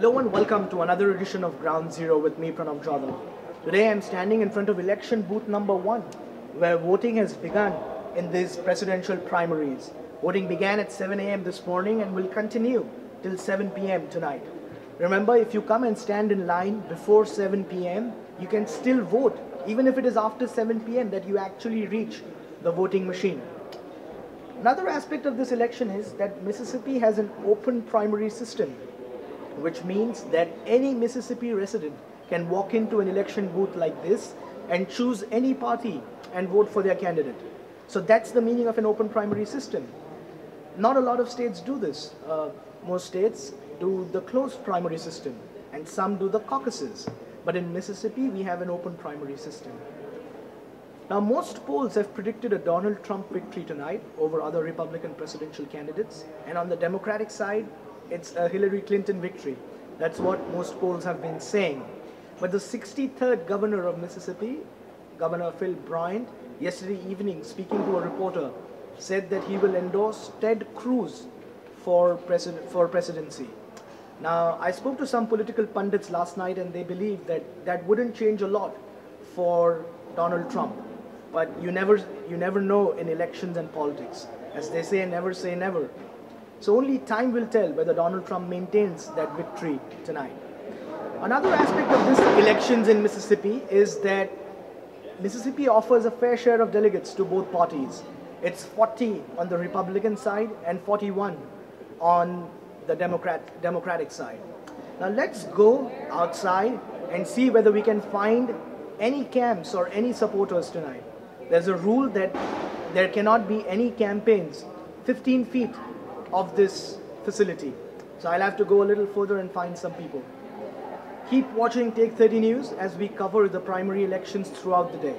Hello and welcome to another edition of Ground Zero with me, Pranaav Jadhav. Today I'm standing in front of election booth number one, where voting has begun in these presidential primaries. Voting began at 7 a.m. this morning and will continue till 7 p.m. tonight. Remember, if you come and stand in line before 7 p.m., you can still vote, even if it is after 7 p.m. that you actually reach the voting machine. Another aspect of this election is that Mississippi has an open primary system, which means that any Mississippi resident can walk into an election booth like this and choose any party and vote for their candidate. So that's the meaning of an open primary system. Not a lot of states do this. Uh, most states do the closed primary system, and some do the caucuses. But in Mississippi, we have an open primary system. Now, most polls have predicted a Donald Trump victory tonight over other Republican presidential candidates. And on the Democratic side, it's a Hillary Clinton victory. That's what most polls have been saying. But the 63rd governor of Mississippi, Governor Phil Bryant, yesterday evening, speaking to a reporter, said that he will endorse Ted Cruz for, for presidency. Now, I spoke to some political pundits last night, and they believe that that wouldn't change a lot for Donald Trump. But you never, you never know in elections and politics. As they say, never say never. So only time will tell whether Donald Trump maintains that victory tonight. Another aspect of this elections in Mississippi is that Mississippi offers a fair share of delegates to both parties. It's 40 on the Republican side and 41 on the Democrat, Democratic side. Now let's go outside and see whether we can find any camps or any supporters tonight. There's a rule that there cannot be any campaigns 15 feet of this facility. So I'll have to go a little further and find some people. Keep watching Take 30 News as we cover the primary elections throughout the day.